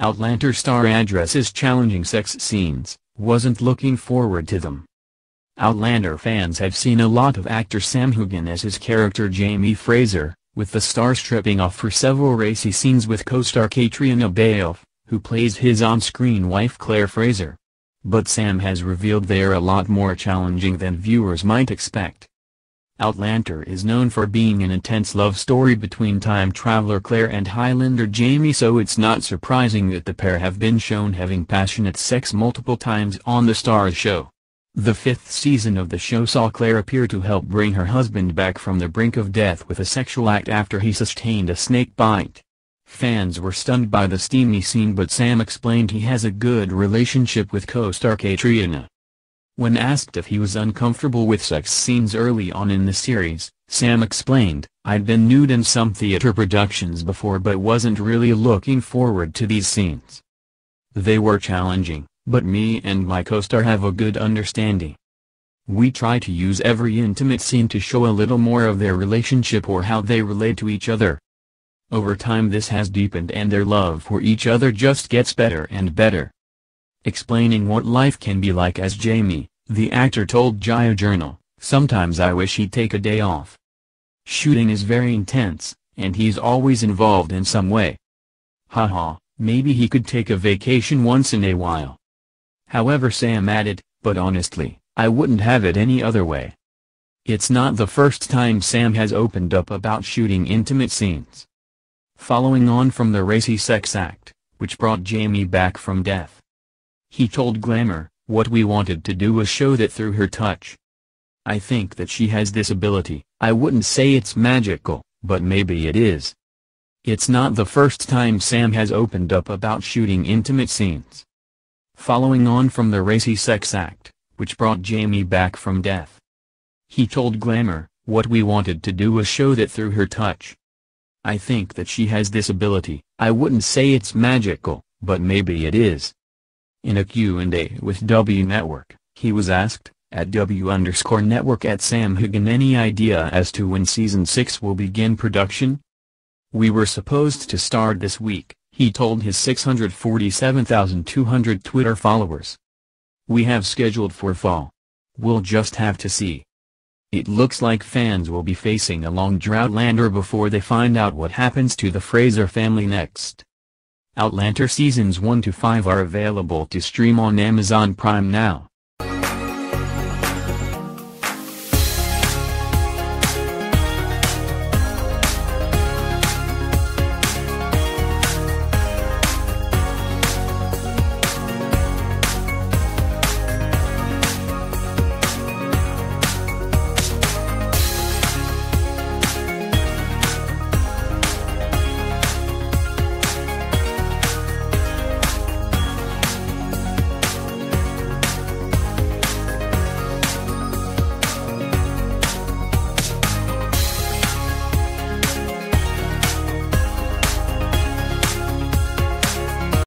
Outlander star addresses challenging sex scenes, wasn't looking forward to them. Outlander fans have seen a lot of actor Sam Heughan as his character Jamie Fraser, with the star stripping off for several racy scenes with co-star Catriona Balfe, who plays his on-screen wife Claire Fraser. But Sam has revealed they're a lot more challenging than viewers might expect. Outlander is known for being an intense love story between time traveler Claire and Highlander Jamie so it's not surprising that the pair have been shown having passionate sex multiple times on the Starz show. The fifth season of the show saw Claire appear to help bring her husband back from the brink of death with a sexual act after he sustained a snake bite. Fans were stunned by the steamy scene but Sam explained he has a good relationship with co-star Catriona. When asked if he was uncomfortable with sex scenes early on in the series, Sam explained, I'd been nude in some theater productions before but wasn't really looking forward to these scenes. They were challenging, but me and my co-star have a good understanding. We try to use every intimate scene to show a little more of their relationship or how they relate to each other. Over time this has deepened and their love for each other just gets better and better. Explaining what life can be like as Jamie, the actor told Jaya Journal, sometimes I wish he'd take a day off. Shooting is very intense, and he's always involved in some way. Haha, maybe he could take a vacation once in a while. However Sam added, but honestly, I wouldn't have it any other way. It's not the first time Sam has opened up about shooting intimate scenes. Following on from the racy sex act, which brought Jamie back from death. He told Glamour, what we wanted to do was show that through her touch. I think that she has this ability, I wouldn't say it's magical, but maybe it is. It's not the first time Sam has opened up about shooting intimate scenes. Following on from the racy sex act, which brought Jamie back from death. He told Glamour, what we wanted to do was show that through her touch. I think that she has this ability, I wouldn't say it's magical, but maybe it is. In a Q&A with W Network, he was asked, at W underscore network at Sam Heughan any idea as to when season 6 will begin production? We were supposed to start this week, he told his 647,200 Twitter followers. We have scheduled for fall. We'll just have to see. It looks like fans will be facing a long Droughtlander before they find out what happens to the Fraser family next. Outlander seasons 1 to 5 are available to stream on Amazon Prime now.